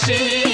Krishna